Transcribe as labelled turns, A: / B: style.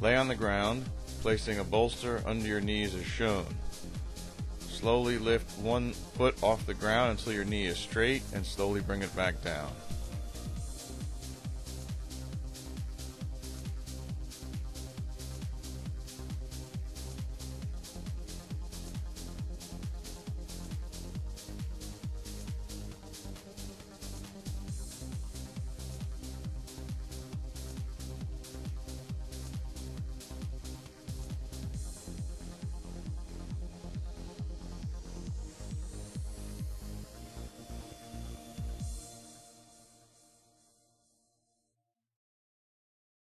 A: Lay on the ground, placing a bolster under your knees as shown. Slowly lift one foot off the ground until your knee is straight and slowly bring it back down.